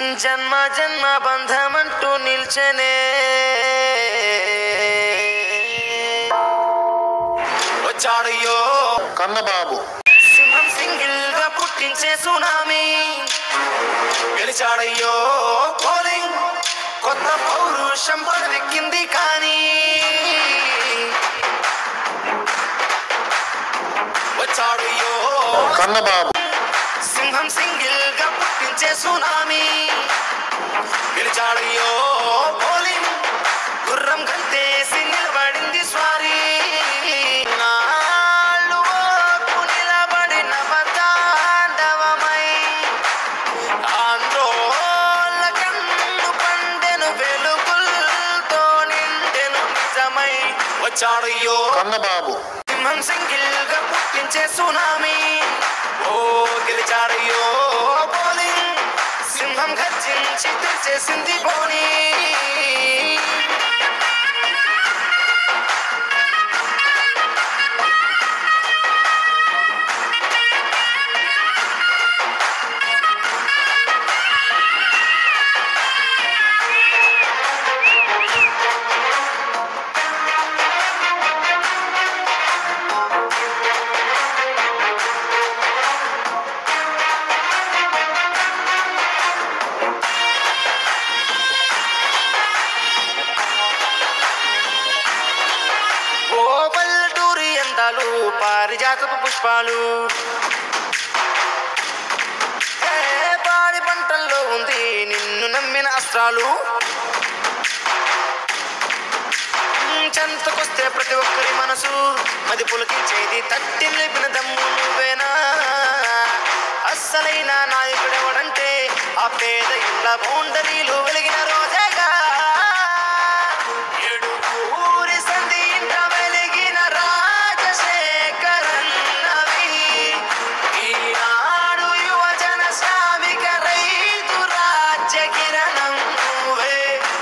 జన్మ జన్మ బంధమంటూ నిల్చనే. వచ్చాడయ్యో. కన్నబాబు. సింహం సింగిల్గా పుట్టించే సునామీ. గెలిచాడయ్యో. పోలింగ్. కొత్త పౌరుషం పడవెక్కింది కానీ. వచ్చాడయ్యో. కన్నబాబు. సింహం సింగిల్గా పుట్టించే సునామీ. గెలిచాడయ్యో పోలింగ్. గుర్రం గంతేసి నిలబడింది స్వారీ. వచ్చాడయ్యో కన్నబాబు. సింహం సింగిల్గా పుట్టించే సునామీ. चढ़ियो बोलिंग सिंहम खचिन चित्र से सिंधी बोली అందాలు పారిజాతపు పుష్పాలు. పాడి పంటల్లో ఉంది నిన్ను నమ్మిన అస్త్రాలు? చెంతకొస్తే ప్రతి ఒక్కరి మనసు మది పులకించేది తట్టి లేపిన దమ్ము నువ్వేనా? అస్సలైన నాయకుడెవడంటే ఆ పేద ఇళ్ళ బౌండరీలు వెలిగిన రోజేగా. రాజ్య కిరణం నువ్వే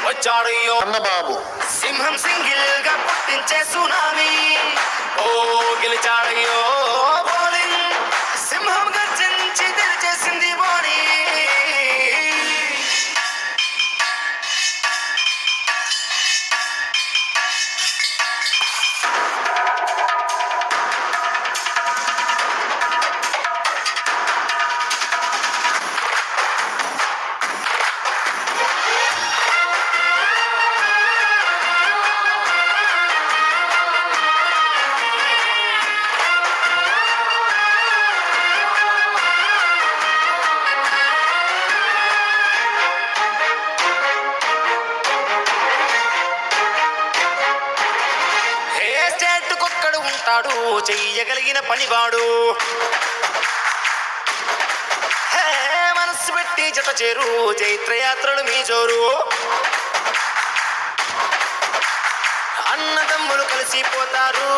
వచ్చాడు కన్నబాబు సింహం సింగిల్గా పుట్టించే సునామీ ఓ వాడు ఉంటాడు చెయ్యగలిగిన పనివాడు. హే మనసు పెట్టి జత చేరు చైత్రయాత్రలు మీ జోరు. అన్నదమ్ములు కలిసిపోతారు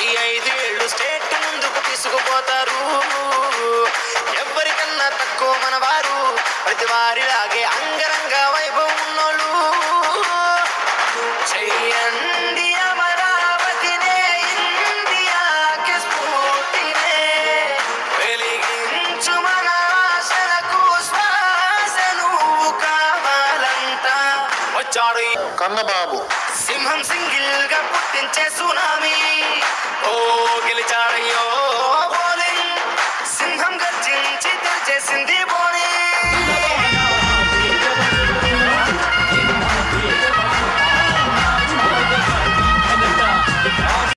ఈ ఐదు ఏళ్ళు స్టేట్ ముందుకు తీసుకుపోతారు. ఎవరికన్నా తక్కువ మన వారు ప్రతి వారిలాగే అంగరంగ వైభవం ఉన్నోళ్ళు. చెయ్య వచ్చాడు కన్నబాబు. సింహం సింగిల్గా పుట్టించే